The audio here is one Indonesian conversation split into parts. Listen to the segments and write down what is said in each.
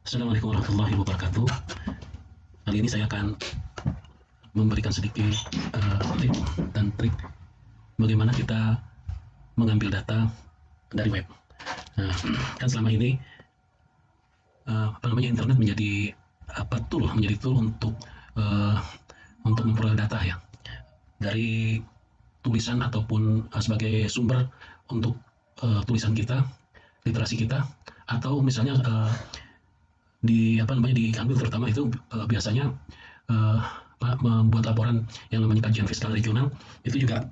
Assalamualaikum warahmatullahi wabarakatuh. Kali ini saya akan memberikan sedikit uh, tip dan trik bagaimana kita mengambil data dari web. Nah, kan selama ini uh, apa namanya internet menjadi apa tool menjadi tool untuk uh, untuk memperoleh data ya dari tulisan ataupun uh, sebagai sumber untuk uh, tulisan kita, literasi kita, atau misalnya uh, di apa namanya di terutama itu uh, biasanya uh, membuat laporan yang namanya kajian fiskal regional itu juga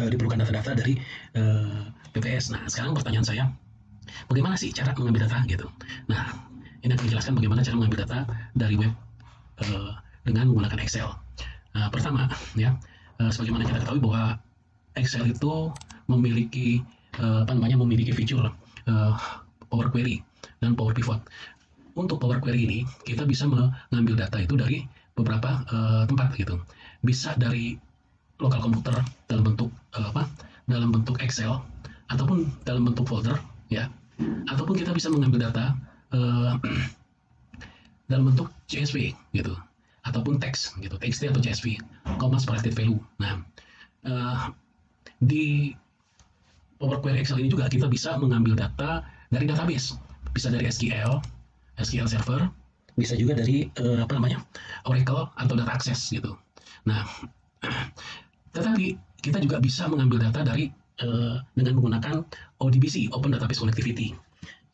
uh, diperlukan data-data dari uh, BPS. Nah sekarang pertanyaan saya, bagaimana sih cara mengambil data gitu? Nah ini akan menjelaskan bagaimana cara mengambil data dari web uh, dengan menggunakan Excel. Nah, pertama ya, uh, sebagaimana kita ketahui bahwa Excel itu memiliki uh, apa namanya memiliki fitur uh, Power Query dan Power Pivot untuk Power Query ini kita bisa mengambil data itu dari beberapa uh, tempat gitu. Bisa dari lokal komputer dalam bentuk uh, apa? Dalam bentuk Excel ataupun dalam bentuk folder ya. Ataupun kita bisa mengambil data uh, dalam bentuk CSV gitu ataupun teks gitu, TXT atau CSV, comma separated value. Nah, uh, di Power Query Excel ini juga kita bisa mengambil data dari database, bisa dari SQL, SQL Server, bisa juga dari uh, apa namanya Oracle atau data access gitu. Nah, tetapi kita juga bisa mengambil data dari uh, dengan menggunakan ODBC (Open Database Connectivity).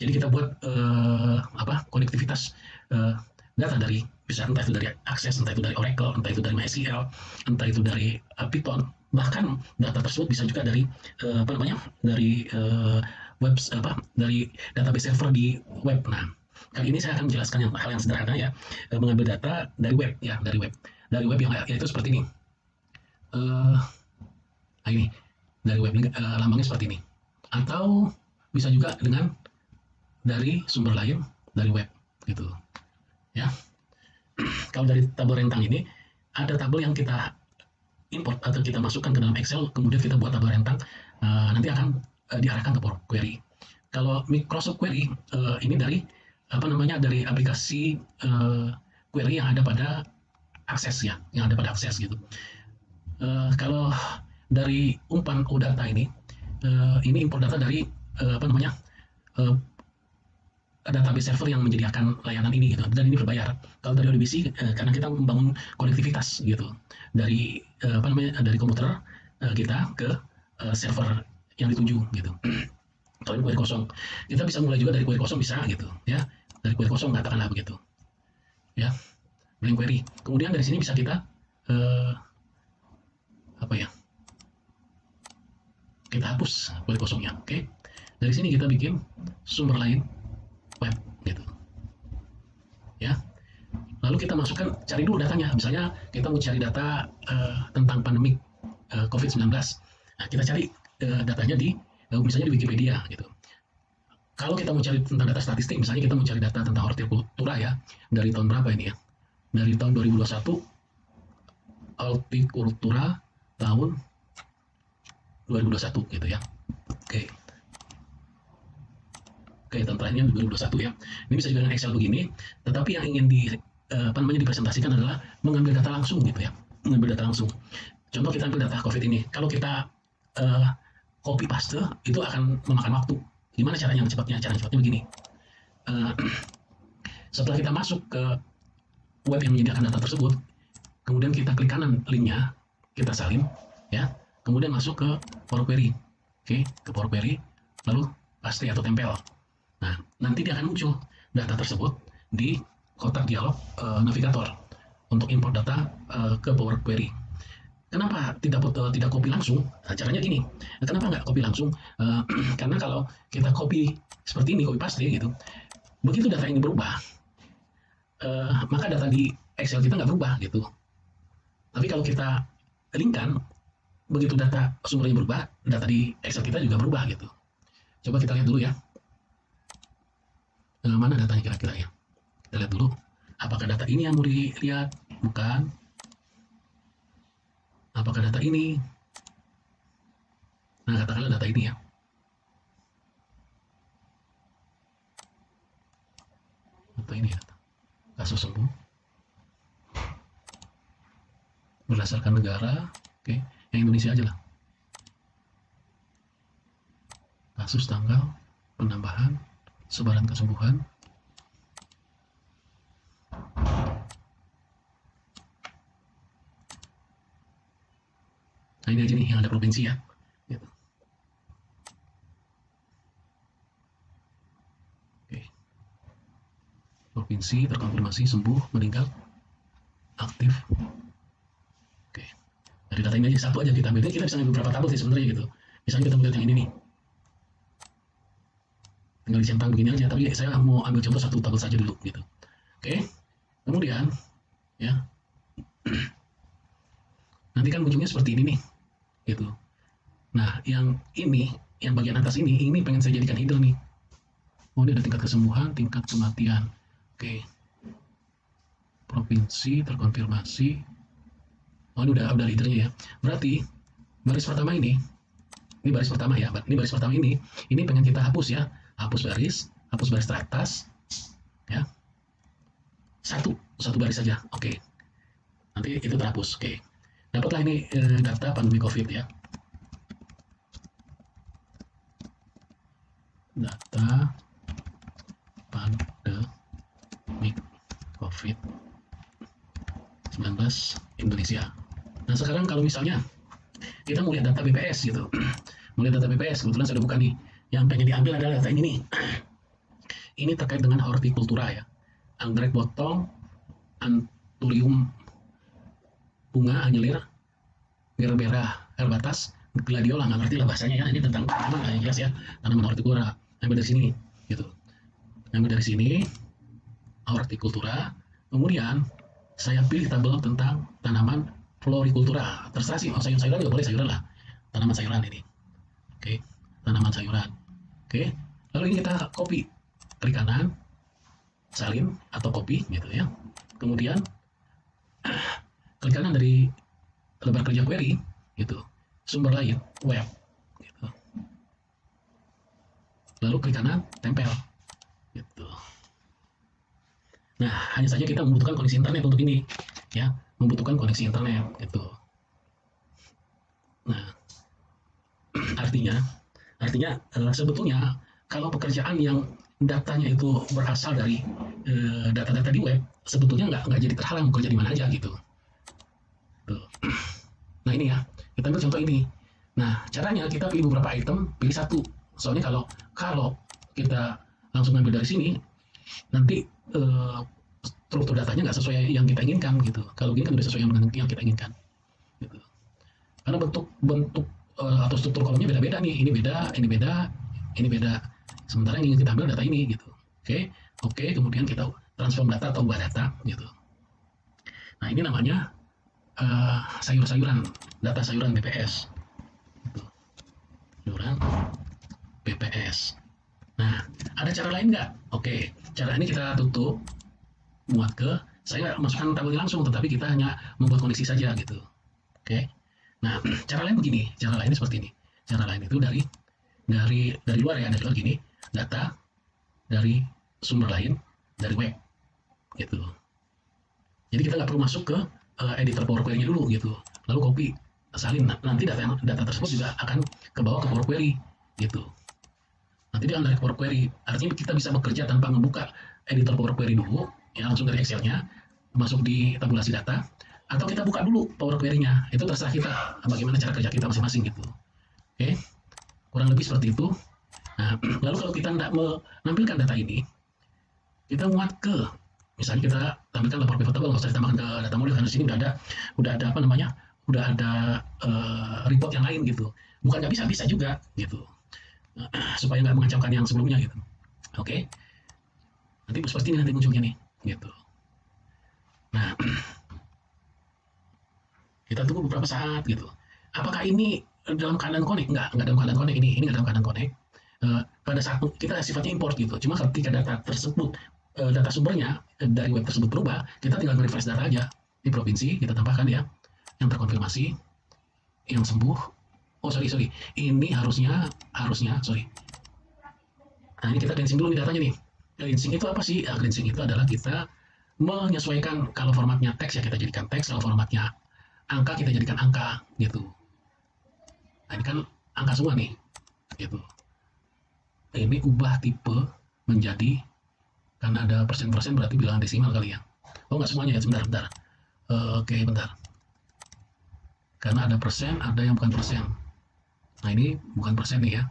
Jadi kita buat uh, apa konektivitas uh, data dari bisa entah itu dari akses, entah itu dari Oracle, entah itu dari MySQL, entah itu dari uh, Python, bahkan data tersebut bisa juga dari uh, apa namanya dari uh, web apa dari database server di web. Nah, Kali ini saya akan menjelaskan yang hal yang sederhana ya, e, mengambil data dari web ya, dari web. Dari web yang yaitu seperti ini. Uh, nah ini dari web uh, lambangnya seperti ini. Atau bisa juga dengan dari sumber lain dari web gitu. Ya. Kalau dari tabel rentang ini ada tabel yang kita import atau kita masukkan ke dalam Excel, kemudian kita buat tabel rentang, uh, nanti akan uh, diarahkan ke Power Query. Kalau Microsoft Query uh, ini dari apa namanya dari aplikasi uh, query yang ada pada akses ya, yang ada pada akses gitu. Uh, kalau dari umpan OData ini, uh, ini import data dari uh, apa namanya uh, database server yang menyediakan layanan ini gitu. Dan ini berbayar. Kalau dari ODBC uh, karena kita membangun konektivitas gitu dari uh, apa namanya dari komputer uh, kita ke uh, server yang dituju gitu. Kalau ini query kosong, kita bisa mulai juga dari query kosong bisa gitu ya dari query kosong katakanlah begitu. Ya blank query. Kemudian dari sini bisa kita uh, apa ya? Kita hapus query kosongnya oke? Dari sini kita bikin sumber lain web gitu. Ya. Lalu kita masukkan cari dulu datanya. Misalnya kita mau cari data uh, tentang pandemik uh, COVID-19 nah kita cari uh, datanya di uh, misalnya di Wikipedia gitu kalau kita mau cari tentang data statistik, misalnya kita mau cari data tentang hortikultura ya, dari tahun berapa ini ya? Dari tahun 2021, hortikultura tahun 2021 gitu ya. Oke. Oke, tentangnya 2021 ya. Ini bisa juga dengan Excel begini, tetapi yang ingin di eh, apa namanya dipresentasikan adalah mengambil data langsung gitu ya. Mengambil data langsung. Contoh kita ambil data COVID ini. Kalau kita uh, copy paste itu akan memakan waktu Gimana caranya cepatnya? Cara cepatnya begini. Uh, setelah kita masuk ke web yang menyediakan data tersebut, kemudian kita klik kanan linknya, kita salin, ya. Kemudian masuk ke Power Query, oke, ke Power Query, lalu paste atau tempel. Nah, nanti dia akan muncul data tersebut di kotak dialog uh, navigator untuk import data uh, ke Power Query. Kenapa tidak tidak copy langsung? Nah, caranya gini. Kenapa nggak copy langsung? Uh, karena kalau kita copy seperti ini, copy paste gitu, begitu data ini berubah, uh, maka data di Excel kita nggak berubah gitu. Tapi kalau kita linkkan, begitu data sumbernya berubah, data di Excel kita juga berubah gitu. Coba kita lihat dulu ya. Uh, mana datanya kira-kira ya? Kita lihat dulu. Apakah data ini yang mau dilihat? Bukan apakah data ini? Nah katakanlah data ini ya. Data ini ya kasus sembuh. Berdasarkan negara oke yang Indonesia aja lah. Kasus tanggal penambahan sebaran kesembuhan ini aja nih yang ada provinsi ya. Gitu. oke. Provinsi terkonfirmasi sembuh meninggal aktif. Oke. Dari data ini aja satu aja kita ambil. Kita bisa ambil beberapa tabel sih sebenarnya gitu. Misalnya kita melihat yang ini nih. Tinggal dicentang begini aja tapi saya mau ambil contoh satu tabel saja dulu gitu. Oke. Kemudian ya. Nanti kan ujungnya seperti ini nih gitu. Nah yang ini yang bagian atas ini ini pengen saya jadikan header nih. Oh ini ada tingkat kesembuhan tingkat kematian. Oke. Provinsi terkonfirmasi. Oh ini udah udah leadernya ya. Berarti baris pertama ini ini baris pertama ya ini baris pertama ini ini pengen kita hapus ya. Hapus baris hapus baris teratas ya. Satu satu baris saja. Oke. Nanti itu terhapus. Oke dapatlah ini eh, data pandemi covid ya. Data pandemi covid 19 Indonesia. Nah sekarang kalau misalnya kita mau lihat data BPS gitu. Mau lihat data BPS kebetulan saya buka nih. Yang pengen diambil adalah data ini nih. Ini terkait dengan hortikultura ya. Anggrek potong anturium bunga anjelir gerbera herbatas gladiola nggak ngerti lah bahasanya ya. Ini tentang tanaman yang jelas ya. Tanaman hortikultura ambil dari sini gitu. Ambil dari sini hortikultura. Kemudian saya pilih tabel tentang tanaman florikultura. Terserah sih mau sayur-sayuran juga boleh sayuran lah. Tanaman sayuran ini. Oke tanaman sayuran. Oke lalu ini kita copy klik kanan salin atau copy gitu ya. Kemudian klik kanan dari lebar kerja query gitu. Sumber lain web gitu. Lalu klik kanan tempel gitu. Nah hanya saja kita membutuhkan koneksi internet untuk ini ya. Membutuhkan koneksi internet gitu. Nah artinya artinya sebetulnya kalau pekerjaan yang datanya itu berasal dari eh, data-data uh, di web sebetulnya nggak nggak jadi terhalang bekerja di mana aja gitu. Nah ini ya, kita ambil contoh ini. Nah caranya kita pilih beberapa item, pilih satu. Soalnya kalau kalau kita langsung ambil dari sini, nanti uh, struktur datanya nggak sesuai yang kita inginkan gitu. Kalau gini kan udah sesuai dengan yang kita inginkan. Gitu. Karena bentuk bentuk uh, atau struktur kolomnya beda-beda nih. Ini beda, ini beda, ini beda. Sementara yang ingin kita ambil data ini gitu. Oke, oke. Kemudian kita transform data atau ubah data gitu. Nah ini namanya uh, sayur-sayuran, data sayuran BPS. Gitu. Sayuran BPS. Nah, ada cara lain nggak? Oke, cara ini kita tutup, muat ke, saya masukkan tabelnya langsung, tetapi kita hanya membuat koneksi saja gitu. Oke. Nah, cara lain begini, cara lain seperti ini. Cara lain itu dari dari dari luar ya, dari luar gini, data dari sumber lain dari web gitu. Jadi kita nggak perlu masuk ke uh, editor Power Query-nya dulu gitu. Lalu copy salin nanti data data tersebut juga akan ke bawah ke Power Query gitu. Nanti dia dari Power Query. Artinya kita bisa bekerja tanpa membuka editor Power Query dulu, ya langsung dari Excel-nya masuk di tabulasi data atau kita buka dulu Power Query-nya. Itu terserah kita bagaimana cara kerja kita masing-masing gitu. Oke. Kurang lebih seperti itu. Nah, lalu kalau kita tidak menampilkan data ini, kita muat ke misalnya kita tampilkan lapor pivot table nggak usah ditambahkan ke data model karena di sini udah ada udah ada apa namanya udah ada uh, report yang lain gitu. Bukan nggak bisa bisa juga gitu. Supaya nggak mengacaukan yang sebelumnya gitu. Oke? Okay? nanti seperti ini nanti munculnya nih gitu. Nah kita tunggu beberapa saat gitu. Apakah ini dalam keadaan connect nggak nggak dalam keadaan connect ini. Ini nggak dalam keadaan connect uh, pada saat kita sifatnya import gitu. Cuma ketika data tersebut uh, data sumbernya uh, dari web tersebut berubah, kita tinggal refresh data aja di provinsi, kita tambahkan ya yang terkonfirmasi, yang sembuh. Oh sorry sorry, ini harusnya harusnya sorry. Nah ini kita cleansing dulu nih datanya nih, cleansing itu apa sih? Ya, cleansing itu adalah kita menyesuaikan kalau formatnya teks ya kita jadikan teks, kalau formatnya angka kita jadikan angka gitu. Nah, ini kan angka semua nih, gitu. Ini ubah tipe menjadi karena ada persen-persen berarti bilangan desimal kali ya. Oh nggak semuanya ya, sebentar, bentar. Uh, Oke, okay, bentar. Karena ada persen, ada yang bukan persen. Nah ini bukan persen nih ya.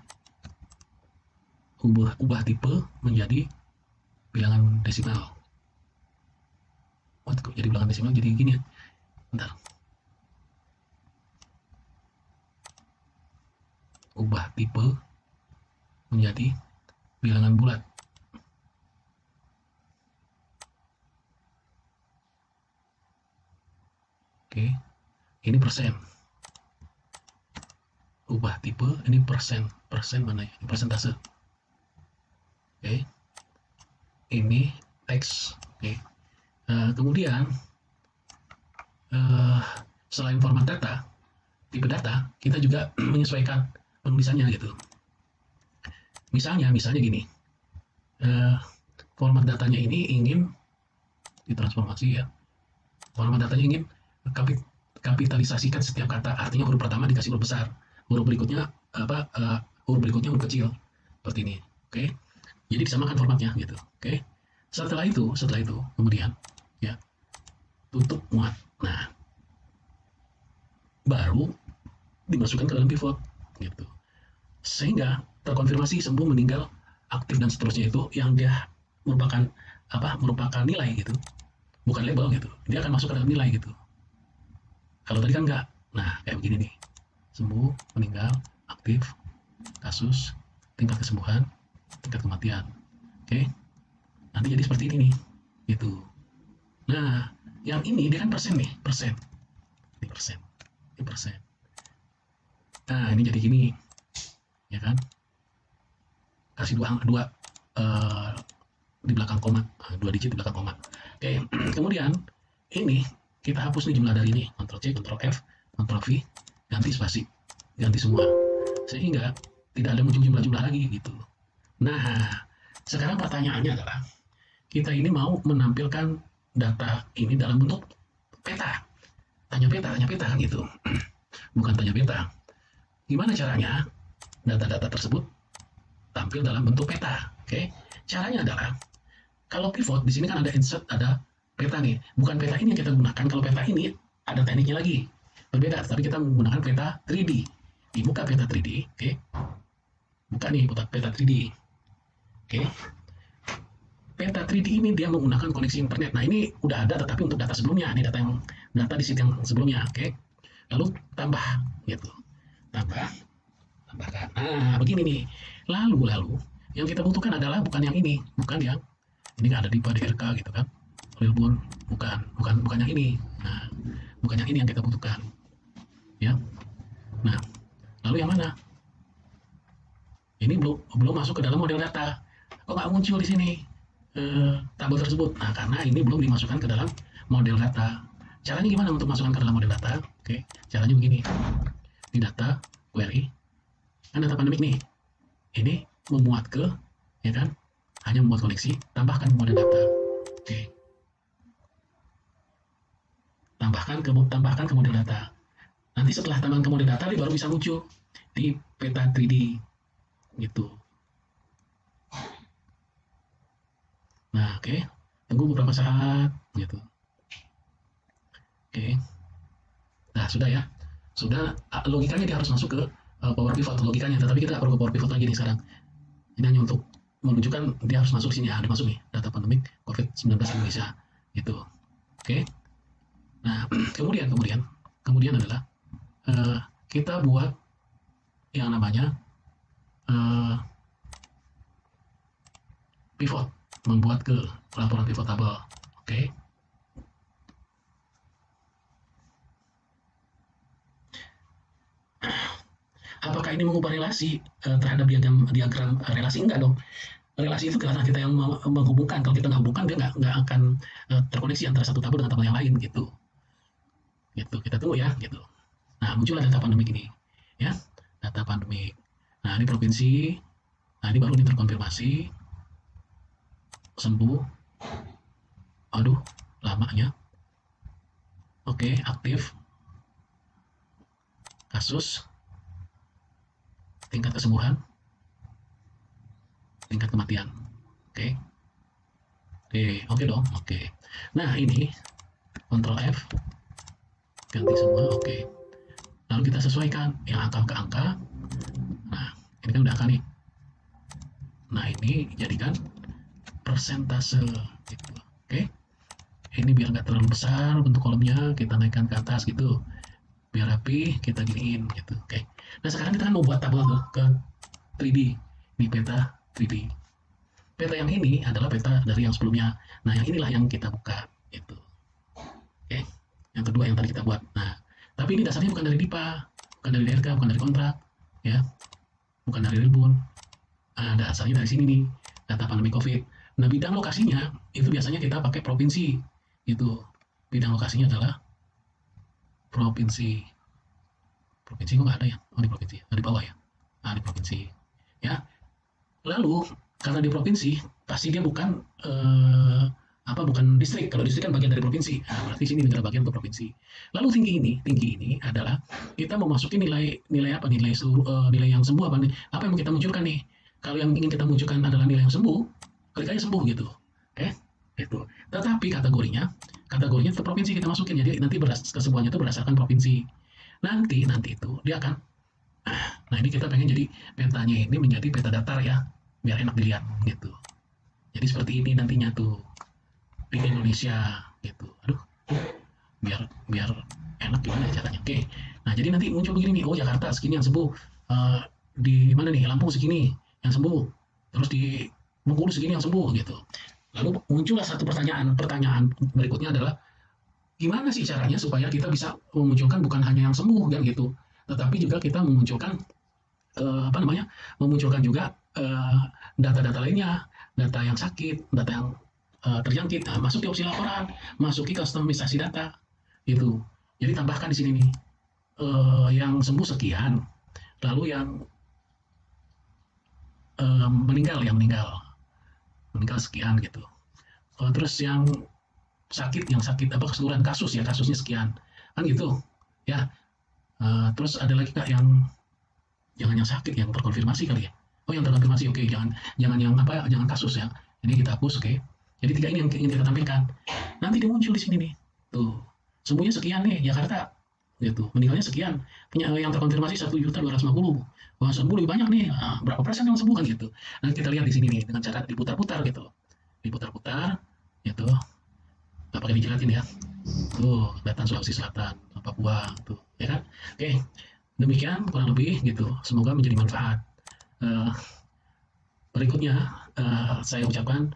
Ubah, ubah tipe menjadi bilangan desimal. Oh, jadi bilangan desimal jadi gini ya. Bentar. Ubah tipe menjadi bilangan bulat. Oke, ini persen. Ubah tipe, ini persen. Persen mana ya? Persentase. Oke, ini teks. Oke, uh, kemudian uh, selain format data, tipe data, kita juga menyesuaikan penulisannya gitu. Misalnya, misalnya gini, uh, format datanya ini ingin ditransformasi ya. Format datanya ingin kapitalisasikan setiap kata. Artinya huruf pertama dikasih huruf besar, huruf berikutnya apa uh, huruf berikutnya huruf kecil seperti ini. Oke. Okay? Jadi disamakan formatnya gitu. Oke. Okay? Setelah itu, setelah itu kemudian ya tutup muat. Nah, baru dimasukkan ke dalam pivot gitu. Sehingga terkonfirmasi sembuh meninggal aktif dan seterusnya itu yang dia merupakan apa merupakan nilai gitu bukan label gitu dia akan masuk ke dalam nilai gitu kalau tadi kan enggak. Nah, kayak begini nih. Sembuh, meninggal, aktif, kasus, tingkat kesembuhan, tingkat kematian. Oke? Nanti jadi seperti ini nih. Gitu. Nah, yang ini dia kan persen nih, persen. Ini persen. Ini persen. Nah, ini jadi gini. Ya kan? Kasih dua, dua uh, di belakang koma, dua digit di belakang koma. Oke, kemudian ini kita hapus nih jumlah dari ini. Ctrl C Ctrl F Ctrl V ganti spasi ganti semua. Sehingga tidak ada muncul jumlah-jumlah lagi gitu. Nah sekarang pertanyaannya adalah kita ini mau menampilkan data ini dalam bentuk peta. Tanya peta tanya peta gitu. Bukan tanya peta. Gimana caranya data-data tersebut tampil dalam bentuk peta? Oke okay? caranya adalah kalau pivot di sini kan ada insert ada peta nih. Bukan peta ini yang kita gunakan. Kalau peta ini ada tekniknya lagi. Berbeda, tapi kita menggunakan peta 3D. Dibuka peta 3D, oke. Okay. Buka nih peta 3D. Oke. Okay. Peta 3D ini dia menggunakan koneksi internet. Nah, ini udah ada tetapi untuk data sebelumnya. Ini data yang data di situ yang sebelumnya, oke. Okay. Lalu tambah gitu. Tambah tambahkan. Nah, begini nih. Lalu lalu yang kita butuhkan adalah bukan yang ini, bukan yang ini ada di DRK gitu kan Wilbur bukan bukan bukan yang ini. Nah bukan yang ini yang kita butuhkan. Ya. Nah lalu yang mana? Ini belum belum masuk ke dalam model data. Kok nggak muncul di sini eh, tabel tersebut? Nah karena ini belum dimasukkan ke dalam model data. Caranya gimana untuk masukkan ke dalam model data? Oke caranya begini. Di data query. Kan data pandemik nih. Ini memuat ke ya kan? Hanya membuat koleksi tambahkan model data. Oke tambahkan ke tambahkan ke model data. Nanti setelah tambahkan ke model data, dia baru bisa muncul di peta 3D gitu. Nah, oke. Okay. Tunggu beberapa saat gitu. Oke. Okay. Nah, sudah ya. Sudah logikanya dia harus masuk ke uh, power pivot logikanya, tetapi kita perlu power pivot lagi nih sekarang. Ini hanya untuk menunjukkan dia harus masuk sini. Ada masuk nih data pandemik COVID-19 Indonesia gitu. Oke. Okay. Nah, kemudian kemudian kemudian adalah uh, kita buat yang namanya uh, pivot, membuat ke laporan pivot table. Oke. Okay. Apakah ini mengubah relasi uh, terhadap diagram diagram relasi? Enggak dong relasi itu karena kita yang menghubungkan kalau kita nggak hubungkan dia nggak nggak akan terkoneksi antara satu tabel dengan tabel yang lain gitu gitu. Kita tunggu ya gitu. Nah muncullah data pandemik ini ya. Data pandemik. Nah ini provinsi nah ini baru ini terkonfirmasi sembuh. Aduh lamanya. Oke aktif. Kasus. Tingkat kesembuhan. Tingkat kematian. Oke. Oke oke dong oke. Nah ini Ctrl F ganti semua oke. Lalu kita sesuaikan yang angka ke angka. Nah ini kan udah angka nih. Nah ini jadikan persentase gitu oke. Ini biar nggak terlalu besar bentuk kolomnya kita naikkan ke atas gitu. Biar rapi kita giniin gitu oke. Nah sekarang kita kan mau buat tabel ke 3D di peta 3D peta yang ini adalah peta dari yang sebelumnya. Nah yang inilah yang kita buka itu oke yang kedua yang tadi kita buat. Nah tapi ini dasarnya bukan dari DIPA bukan dari DRK bukan dari kontrak ya. Bukan dari Rilbun. Ada asalnya dari sini nih data pandemi COVID. Nah bidang lokasinya itu biasanya kita pakai provinsi itu bidang lokasinya adalah provinsi provinsi kok nggak ada ya? Oh di provinsi oh, di bawah ya? Ah di provinsi ya. Lalu karena di provinsi pasti dia bukan eh, apa bukan distrik? Kalau distrik kan bagian dari provinsi. Nah, berarti sini negara bagian untuk provinsi. Lalu tinggi ini tinggi ini adalah kita memasuki nilai nilai apa? Nilai seluruh eh, nilai yang sembuh apa nih? Apa yang kita munculkan nih? Kalau yang ingin kita munculkan adalah nilai yang sembuh klik aja sembuh gitu. Oke itu. Tetapi kategorinya kategorinya tetap provinsi kita masukin. Jadi nanti beras kesembuhannya itu berdasarkan provinsi. Nanti nanti itu dia akan nah ini kita pengen jadi petanya ini menjadi peta datar ya biar enak dilihat gitu. Jadi seperti ini nantinya tuh di Indonesia gitu. Aduh biar biar enak gimana ya caranya? Oke nah jadi nanti muncul begini nih oh Jakarta segini yang sembuh. Uh, di mana nih? Lampung segini yang sembuh. Terus di Bengkulu segini yang sembuh gitu. Lalu muncullah satu pertanyaan. Pertanyaan berikutnya adalah gimana sih caranya supaya kita bisa memunculkan bukan hanya yang sembuh kan gitu, tetapi juga kita memunculkan uh, apa namanya? memunculkan juga data data-data lainnya, data yang sakit, data yang uh, nah, masuk ke opsi laporan, masuk ke customisasi data, itu. Jadi tambahkan di sini nih, uh, yang sembuh sekian, lalu yang uh, meninggal, yang meninggal, meninggal sekian gitu uh, terus yang sakit yang sakit apa keseluruhan kasus ya kasusnya sekian kan gitu ya uh, terus ada lagi kak yang jangan yang sakit yang terkonfirmasi kali ya oh yang terkonfirmasi oke okay. jangan jangan yang apa jangan kasus ya ini kita hapus oke okay. Jadi tiga ini yang ingin kita tampilkan. Nanti dia muncul di sini nih. Tuh semuanya sekian nih Jakarta. Gitu meninggalnya sekian. Punya yang terkonfirmasi satu juta dua ratus lima puluh. Wah sembuh lebih banyak nih. Nah, berapa persen yang sembuh kan gitu. Nanti kita lihat di sini nih dengan cara diputar-putar gitu. Diputar-putar gitu. Nggak pakai dijelatin ya. Tuh datang Sulawesi Selatan Papua tuh ya kan? Oke demikian kurang lebih gitu. Semoga menjadi manfaat. Uh, berikutnya uh, saya ucapkan